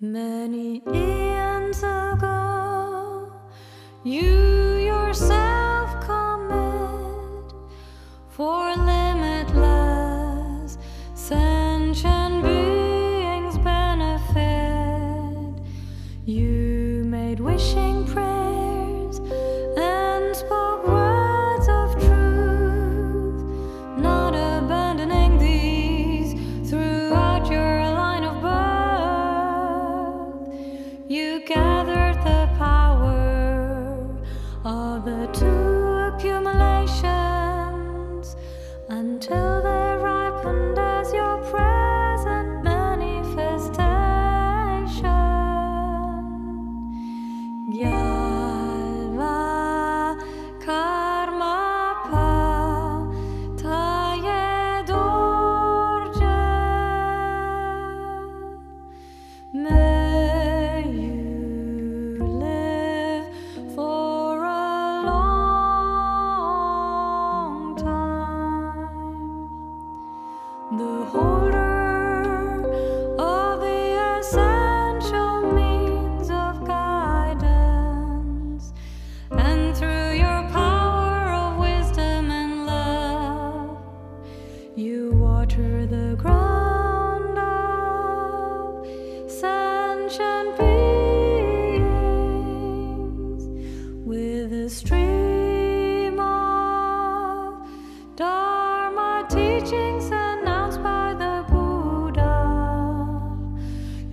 Many eons ago, you yourself commit for limitless sentient beings' benefit. You made wishing prayers.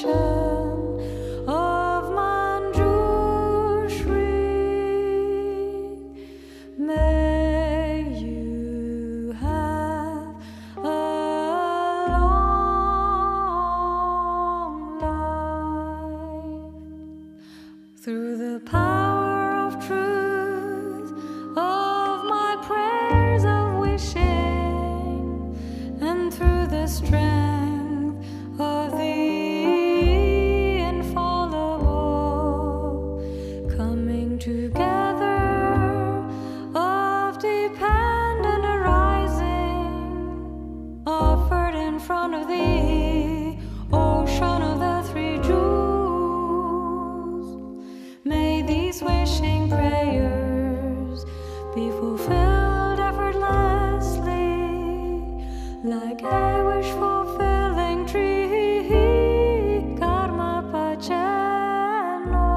sure be fulfilled effortlessly, like a wish fulfilling tree. Karmapa Chenno.